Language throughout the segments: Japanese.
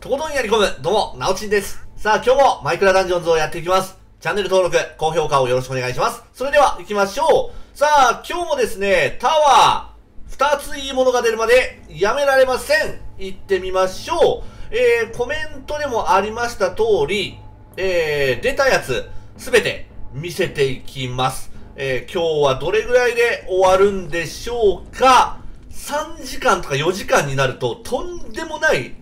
とことんやり込む、どうも、なおちんです。さあ、今日もマイクラダンジョンズをやっていきます。チャンネル登録、高評価をよろしくお願いします。それでは、行きましょう。さあ、今日もですね、タワー、二ついいものが出るまでやめられません。行ってみましょう。えー、コメントでもありました通り、えー、出たやつ、すべて見せていきます。えー、今日はどれぐらいで終わるんでしょうか ?3 時間とか4時間になると、とんでもない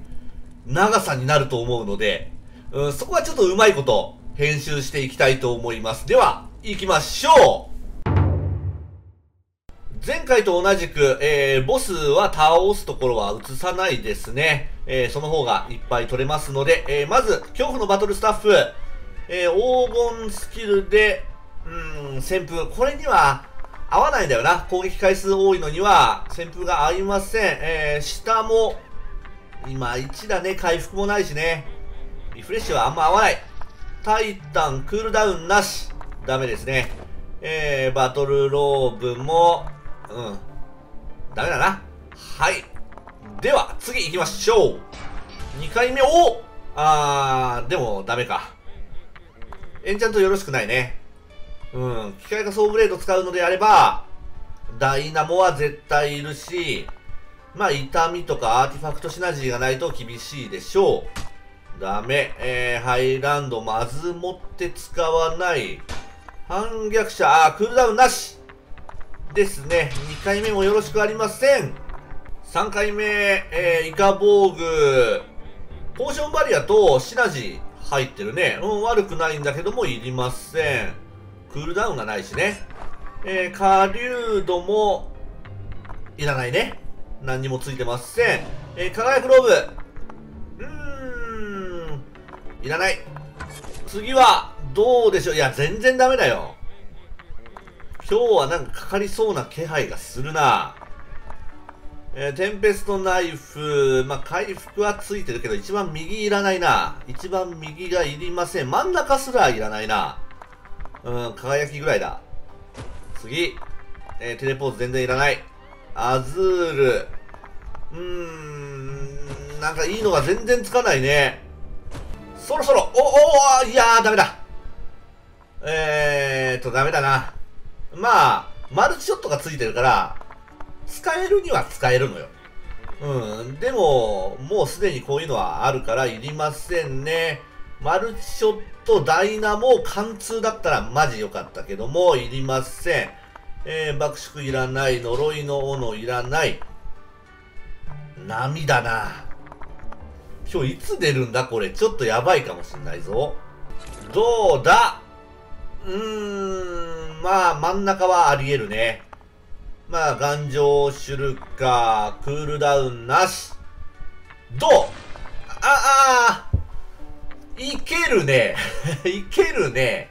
長さになると思うので、うん、そこはちょっとうまいこと編集していきたいと思います。では、行きましょう前回と同じく、えー、ボスは倒すところは映さないですね。えー、その方がいっぱい取れますので、えー、まず、恐怖のバトルスタッフ、えー、黄金スキルで、うん、旋風。これには合わないんだよな。攻撃回数多いのには、旋風が合いません。えー、下も、いまいちだね。回復もないしね。リフレッシュはあんま合わない。タイタン、クールダウンなし。ダメですね。えー、バトルローブも、うん。ダメだな。はい。では、次行きましょう。2回目、おあー、でもダメか。エンチャントよろしくないね。うん。機械化ソーブレード使うのであれば、ダイナモは絶対いるし、まあ、痛みとかアーティファクトシナジーがないと厳しいでしょう。ダメ。えー、ハイランドまず持って使わない。反逆者、あー、クールダウンなしですね。2回目もよろしくありません。3回目、えー、イカ防具。ポーションバリアとシナジー入ってるね。うん、悪くないんだけどもいりません。クールダウンがないしね。えー、下流度もいらないね。何にもついてません。えー、輝くローブ。うーん。いらない。次は、どうでしょう。いや、全然ダメだよ。今日はなんかかかりそうな気配がするな。えー、テンペストナイフ。まあ、回復はついてるけど、一番右いらないな。一番右がいりません。真ん中すらいらないな。うん、輝きぐらいだ。次。えー、テレポーズ全然いらない。アズール。うーん、なんかいいのが全然つかないね。そろそろ、お、お、いやー、ダメだ。えーと、ダメだな。まあ、マルチショットがついてるから、使えるには使えるのよ。うん。でも、もうすでにこういうのはあるからいりませんね。マルチショット、ダイナモ、貫通だったらマジ良かったけども、いりません。えー、爆縮いらない。呪いの斧いらない。波だな。今日いつ出るんだ？これ。ちょっとやばいかもしんないぞ。どうだ？うーん、まあ真ん中はあり得るね。まあ頑丈シュルカー、クールダウンなし。どう？あ、あいけるね。いけるね。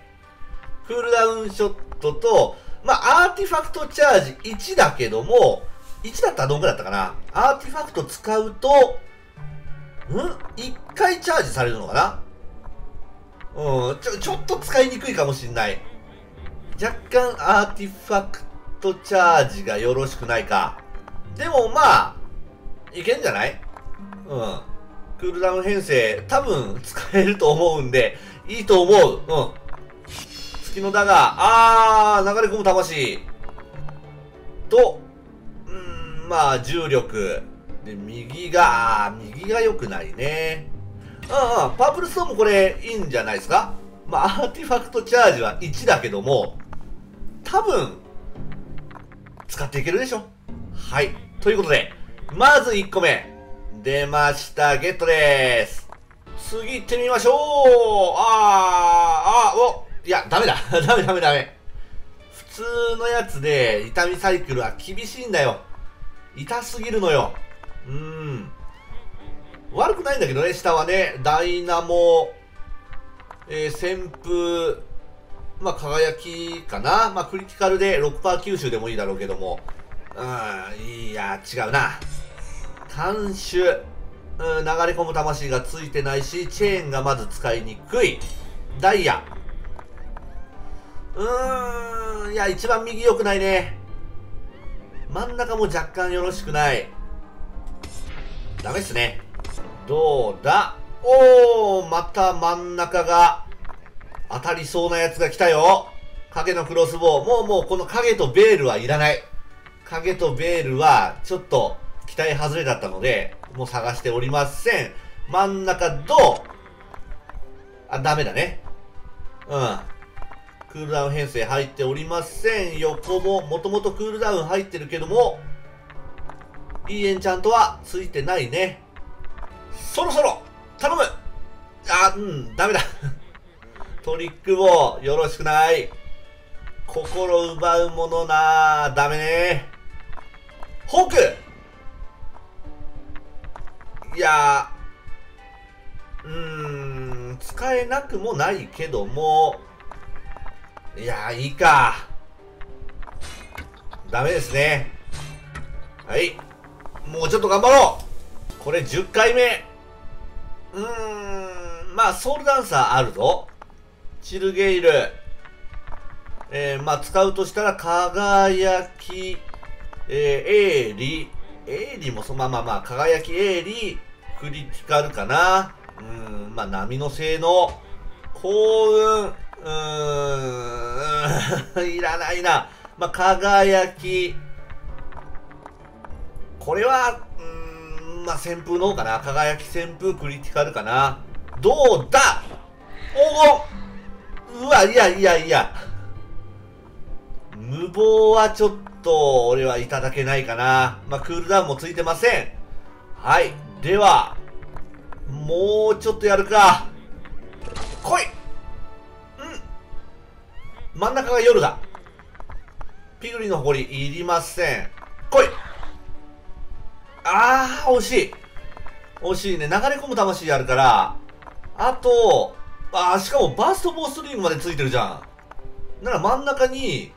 クールダウンショットと、まあ、アーティファクトチャージ1だけども、1だったらどんぐらいだったかな？アーティファクト使うと、ん ?1 回チャージされるのかな？うん、ちょ、ちょっと使いにくいかもしんない。若干アーティファクトチャージがよろしくないか。でもまあ、いけんじゃない？うん。クールダウン編成、多分使えると思うんで、いいと思う。うん。月のだが、あー、流れ込む魂。と、まあ、重力。で、右が、あ、右が良くないね。うんうん、パープルストーンもこれ、いいんじゃないですか？まあ、アーティファクトチャージは1だけども、多分、使っていけるでしょ？はい。ということで、まず1個目。出ました。ゲットでーす。次行ってみましょうあー、あー、おいや、ダメだ。ダメダメダメ。普通のやつで痛みサイクルは厳しいんだよ。痛すぎるのよ。うん。悪くないんだけどね、下はね。ダイナモ、えー、旋風、まあ、輝きかな。まあ、クリティカルで6%吸収でもいいだろうけども。うん、いや、違うな。監守、うん、流れ込む魂がついてないし、チェーンがまず使いにくい。ダイヤ。うーん、いや、一番右良くないね。真ん中も若干よろしくない。ダメっすね。どうだ？おー、また真ん中が当たりそうなやつが来たよ。影のクロスボウ。もうもうこの影とベールはいらない。影とベールはちょっと期待外れだったので、もう探しておりません。真ん中どう？あ、ダメだね。うん。クールダウン編成入っておりません。横ももともとクールダウン入ってるけども、いいエンチャントはついてないね。そろそろ頼むあ、うん、ダメだ。トリックもよろしくない。心奪うものなダメね。ホークいやうーん、使えなくもないけども、いやいいか。ダメですね。はい。もうちょっと頑張ろうこれ10回目。うーん、まあ、ソウルダンサーあるぞ。チルゲイル。えー、まあ、使うとしたら、輝き、えー、エーリ、エーリもその、まままあ、輝きエーリ、クリティカルかな。うん、まあ、波の性能、幸運、うーん、いらないな。まあ、輝き、これは、うんまあ、旋風の方かな。輝き旋風クリティカルかな。どうだ？黄金うわ、いやいやいや。無謀はちょっと、俺はいただけないかな。まあ、クールダウンもついてません。はい。では、もうちょっとやるか。来い真ん中が夜だ。ピグリの誇りいりません。来いあー、惜しい。惜しいね。流れ込む魂あるから、あと、あ、しかもバーストボーストリームまでついてるじゃん。なら真ん中に、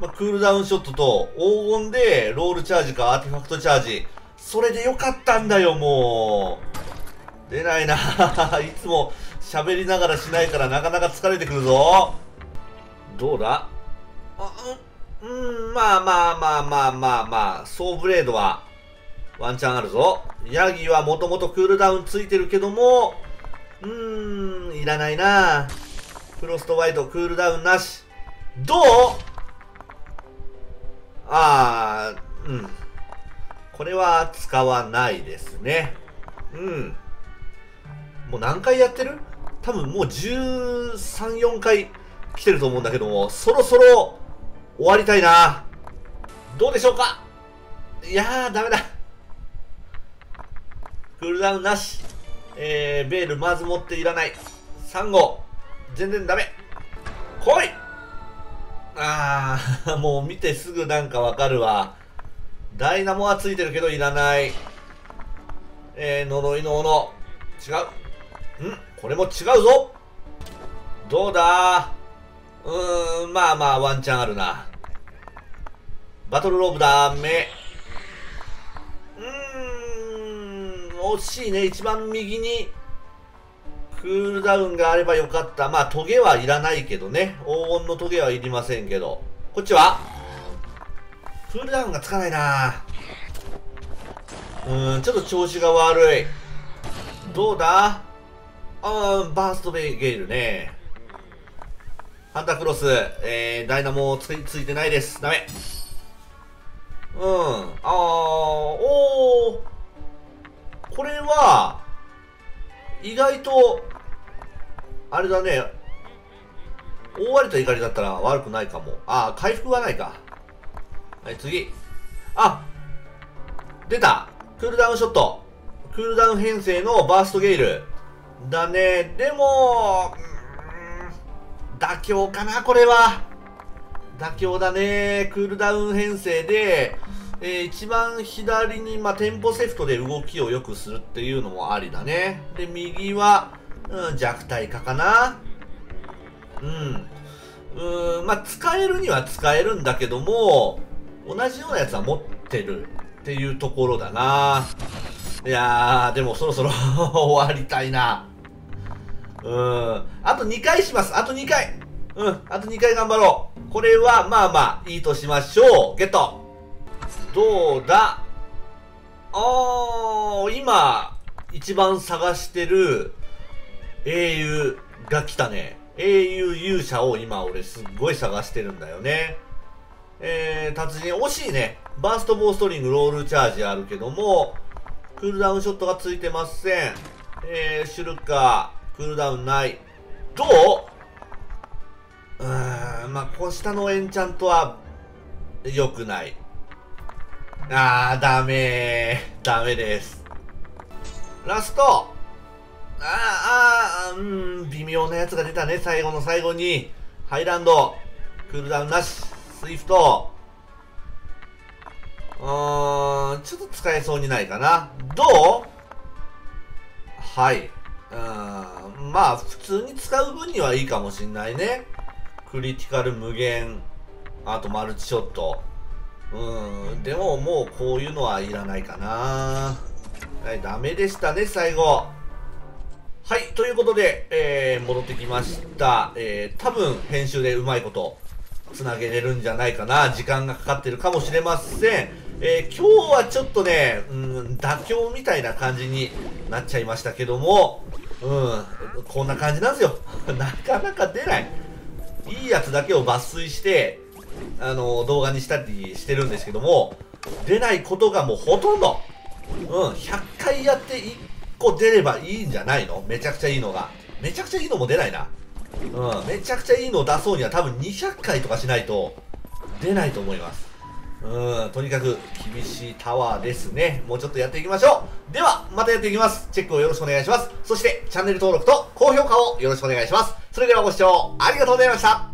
まあ、クールダウンショットと黄金でロールチャージかアーティファクトチャージ。それでよかったんだよ、もう。出ないな いつも喋りながらしないからなかなか疲れてくるぞ。どうだ？あ、うん、まあまあまあまあまあまあ、ソーブレードはワンチャンあるぞ。ヤギはもともとクールダウンついてるけども、うーん、いらないなフロストワイトクールダウンなし。どう？あー、うん。これは使わないですね。うん。もう何回やってる？多分もう13、4回来てると思うんだけども、そろそろ終わりたいな。どうでしょうか？いやー、ダメだ。クールダウンなし。えー、ベールまず持っていらない。サンゴ。全然ダメ。来いあー、もう見てすぐなんかわかるわ。ダイナモはついてるけどいらない。えー、呪いの斧。違う。ん？これも違うぞどうだ？うーん、まあまあワンチャンあるな。バトルローブダメ。惜しいね。一番右に、クールダウンがあればよかった。まあ、トゲはいらないけどね。黄金のトゲはいりませんけど。こっちは？クールダウンがつかないなうーん、ちょっと調子が悪い。どうだ？あー、バーストベイゲイルね。ハンタークロス、えー、ダイナモつついてないです。ダメ。うん。あー、おー。これは、意外と、あれだね、覆われた怒りだったら悪くないかも。あー、回復はないか。はい、次。あ出たクールダウンショット。クールダウン編成のバーストゲイル。だね。でも、妥協かな、これは。妥協だね。クールダウン編成で、えー、一番左に、まあ、テンポセフトで動きを良くするっていうのもありだね。で、右は、うん、弱体化かな。うん。うん、まあ、使えるには使えるんだけども、同じようなやつは持ってるっていうところだな。いやー、でもそろそろ 終わりたいな。うん。あと2回します。あと2回。うん。あと2回頑張ろう。これは、まあまあ、いいとしましょう。ゲットどうだ？あー、今、一番探してる英雄が来たね。英雄勇者を今俺すっごい探してるんだよね。えー、達人惜しいね。バーストボーストリングロールチャージあるけども、クールダウンショットがついてません。えー、シュルカー、クールダウンない。どう？うーん、まあ、こう下のエンチャントは良くない。あー、ダメー。ダメです。ラストあー、あー、うん、微妙なやつが出たね、最後の最後に。ハイランド、クールダウンなし、スイフト。うーん、ちょっと使えそうにないかな。どう？はい。うん、まあ、普通に使う分にはいいかもしんないね。クリティカル無限、あとマルチショット。うん、でももうこういうのはいらないかな。はい、ダメでしたね、最後。はい、ということで、えー、戻ってきました。えー、多分、編集でうまいこと、つなげれるんじゃないかな。時間がかかってるかもしれません。えー、今日はちょっとね、うん、妥協みたいな感じになっちゃいましたけども、うん、こんな感じなんですよ。なかなか出ない。いいやつだけを抜粋して、あの、動画にしたりしてるんですけども、出ないことがもうほとんど。うん、100回やって1個出ればいいんじゃないの？めちゃくちゃいいのが。めちゃくちゃいいのも出ないな。うん、めちゃくちゃいいのを出そうには多分200回とかしないと出ないと思います。うん、とにかく厳しいタワーですね。もうちょっとやっていきましょう。では、またやっていきます。チェックをよろしくお願いします。そして、チャンネル登録と高評価をよろしくお願いします。それではご視聴ありがとうございました。